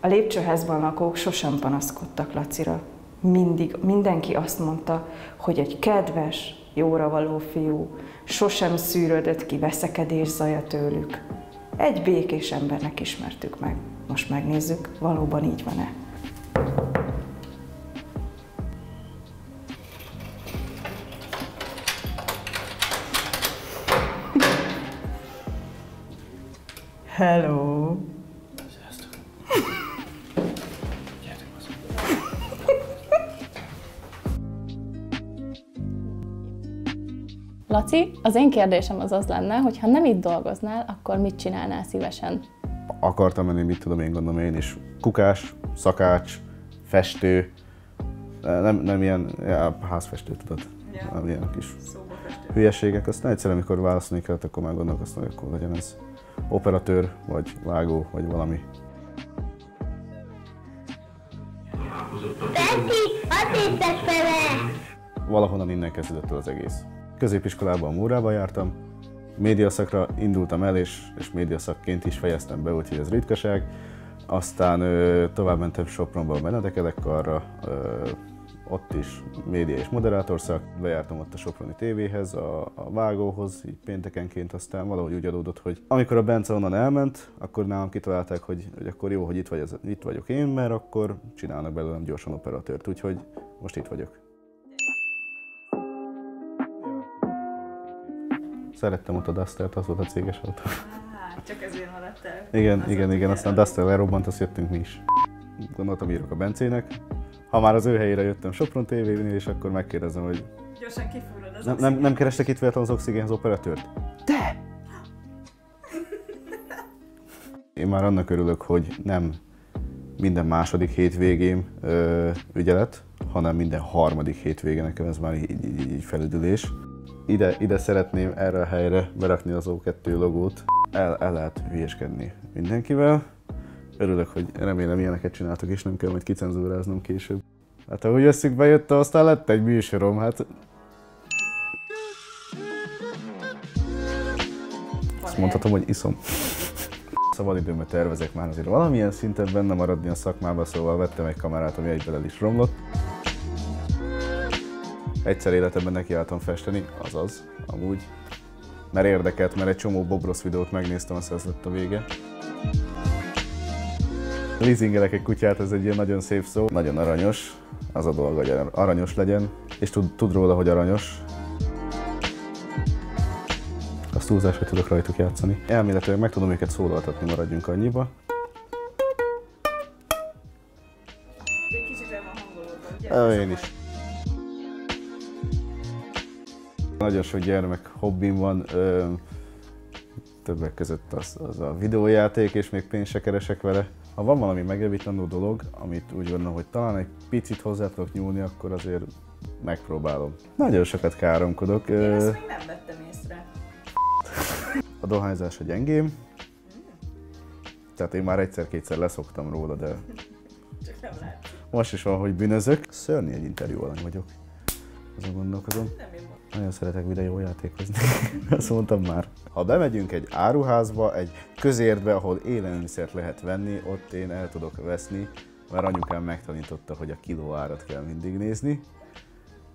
A lépcsőházban lakók sosem panaszkodtak Lacira. Mindig, mindenki azt mondta, hogy egy kedves, jóra való fiú, sosem szűrődött ki veszekedés zaja tőlük. Egy békés embernek ismertük meg. Most megnézzük, valóban így van-e. Hello! Laci, az én kérdésem az az lenne, hogy ha nem itt dolgoznál, akkor mit csinálnál szívesen? Akartam menni, mit tudom én, gondolom én is. Kukás, szakács, festő, nem, nem ilyen ja, házfestő, tudod? Ja. Nem ilyen kis Szóba hülyeségek. Aztán egyszer, amikor választani kellett, akkor már gondolkoztam, hogy akkor legyen ez operatőr, vagy vágó, vagy valami. Peti, hadd értek vele! Valahonnan innen kezdődött el az egész. Középiskolában múrába jártam, médiaszakra indultam el, és, és médiaszakként is fejeztem be, úgyhogy ez ritkaság. Aztán ö, tovább mentem Sopronba a Benedekedekarra, ott is média és moderátorszak, bejártam ott a Soproni tévéhez, a, a vágóhoz, így péntekenként, aztán valahogy úgy adódott, hogy amikor a Bence onnan elment, akkor nálam kitalálták, hogy, hogy akkor jó, hogy itt, vagy, itt vagyok én, mert akkor csinálnak belőlem gyorsan operatőrt, úgyhogy most itt vagyok. Szerettem ott a Duster-t, az volt a céges autó. Csak ezért maradt el. Igen, igen, igen, aztán Duster lerobbant, azt jöttünk mi is. Gondoltam, írok a Bencének. Ha már az ő helyére jöttem Sopron TV-nél, és akkor megkérdezem, hogy Gyorsan kifúrod az nem, nem, nem kerestek itt véletlenül az oxigénhoz operatőrt? De! Én már annak örülök, hogy nem minden második hétvégém ö, ügyelet, hanem minden harmadik hétvége nekem ez már így, így, így felüdülés. Ide, ide szeretném erre a helyre berakni az O2 logót. El, el lehet hülyeskedni mindenkivel. Örülök, hogy remélem ilyeneket csináltok, és nem kell majd kicenzúráznom később. Hát ahogy eszükbe jött, aztán lett egy műsorom, hát Azt mondhatom, hogy iszom. Szabadidőmben tervezek már azért valamilyen szinten benne maradni a szakmába, szóval vettem egy kamerát, ami egyből el is romlott. Egyszer életemben nekiálltam festeni, azaz, amúgy. Mert érdekelt, mert egy csomó Bob Ross videót megnéztem, azt ez lett a vége. Leasingelek egy kutyát, ez egy ilyen nagyon szép szó. Nagyon aranyos, az a dolga, hogy aranyos legyen, és tud, tud róla, hogy aranyos, azt túlzás, hogy tudok rajtuk játszani. Elméletileg meg tudom őket szólaltatni, maradjunk annyiba. Kicsit el van hangolódva, Én is. Nagyon sok gyermek hobbim van, ö, többek között az, az a videójáték, és még pénzt se keresek vele. Ha van valami megjavítandó dolog, amit úgy gondolom, hogy talán egy picit hozzá tudok nyúlni, akkor azért megpróbálom. Nagyon sokat káromkodok. Én ezt még nem vettem észre. A dohányzás a gyengém. Tehát én már egyszer-kétszer leszoktam róla, de Csak nem lehet. most is van, hogy bűnözök. Szörnyű egy interjú alany vagyok. Azon gondolkozom. Nem én. Nagyon szeretek videójátékozni. Azt mondtam már. Ha bemegyünk egy áruházba, egy közértbe, ahol élelmiszert lehet venni, ott én el tudok veszni, mert anyukám megtanította, hogy a kiló árat kell mindig nézni.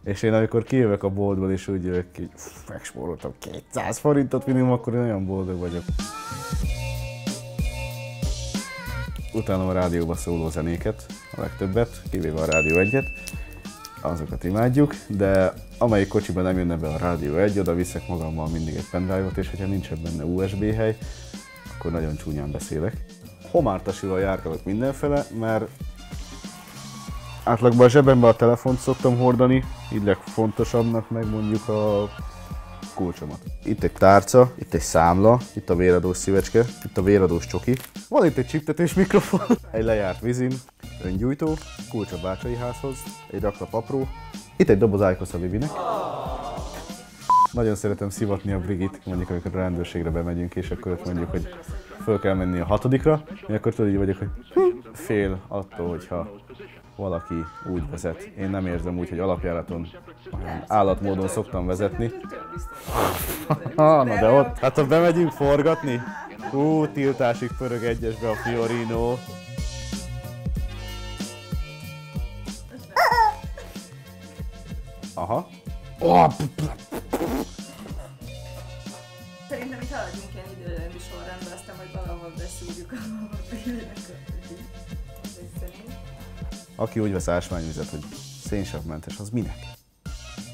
És én amikor kijövök a boltból, és úgy jövök ki, hogy "Uf, megspóroltam 200 forintot minimum, akkor én olyan boldog vagyok. Utálom a rádióba szóló zenéket, a legtöbbet, kivéve a Rádió egyet azokat imádjuk, de amelyik kocsiban nem jönne be a Rádió 1, oda viszek magammal mindig egy pendrive-ot, és hogyha nincsen benne USB hely, akkor nagyon csúnyán beszélek. Homártasival járkálok mindenfele, mert átlagban a zsebembe a telefont szoktam hordani, így legfontosabbnak meg mondjuk a kulcsomat. Itt egy tárca, itt egy számla, itt a véradós szívecske, itt a véradós csoki. Van itt egy csiptetős mikrofon, egy lejárt vizin, öngyújtó, kulcs a bácsai házhoz, egy raklap apró, itt egy doboz a Vivinek. Nagyon szeretem szivatni a Brigit, mondjuk amikor a rendőrségre bemegyünk, és akkor ott mondjuk, hogy föl kell menni a hatodikra, és akkor tudod így vagyok, hogy hm, fél attól, hogyha valaki úgy vezet. Én nem érzem úgy, hogy alapjáraton állatmódon szoktam vezetni. Na de ott, hát ha bemegyünk forgatni, hú, tiltásig pörög egyesbe a Fiorino. Aha. Oh, Szerintem itt haladjunk ilyen időrendi sorrendben, aztán majd valahol beszúrjuk a aki úgy vesz ásványvizet, hogy szénsavmentes, az minek?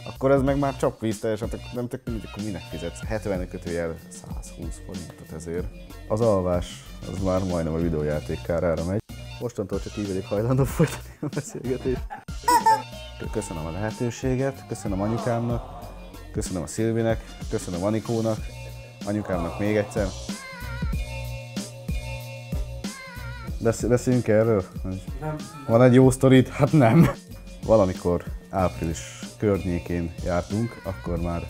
Akkor ez meg már csapvíz teljesen, hát nem tök mindegy, akkor minek fizetsz? 70 kötőjel 120 forintot ezért. Az alvás, az már majdnem a videójáték kárára megy. Mostantól csak így vagyok hajlandó folytatni a beszélgetést. Köszönöm a lehetőséget, köszönöm anyukámnak, köszönöm a Szilvinek, köszönöm Anikónak, anyukámnak még egyszer. Besz- beszéljünk erről? Nem. Van egy jó sztorit? Hát nem. Valamikor április környékén jártunk, akkor már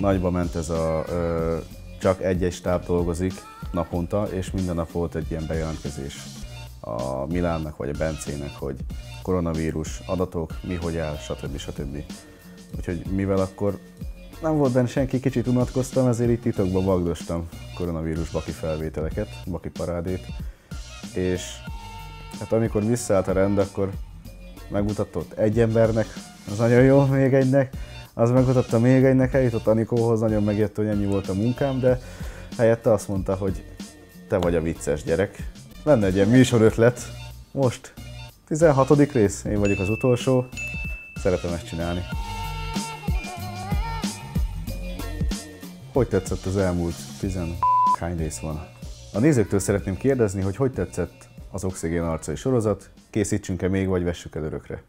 nagyba ment ez a ö, csak egy-egy stáb dolgozik naponta, és minden nap volt egy ilyen bejelentkezés a Milánnak vagy a Bencének, hogy koronavírus adatok, mi hogy áll, stb. stb. Úgyhogy mivel akkor nem volt benne senki, kicsit unatkoztam, ezért itt titokban vagdostam koronavírus baki felvételeket, baki parádét, és hát amikor visszaállt a rend, akkor megmutatott egy embernek, az nagyon jó, még egynek, az megmutatta még egynek, eljutott Anikóhoz, nagyon megjött, hogy ennyi volt a munkám, de helyette azt mondta, hogy te vagy a vicces gyerek. Lenne egy ilyen műsor ötlet, most 16. rész, én vagyok az utolsó, szeretem ezt csinálni. Hogy tetszett az elmúlt 10 hány rész van? A nézőktől szeretném kérdezni, hogy hogy tetszett az Oxigén arcai sorozat, készítsünk-e még, vagy vessük el örökre?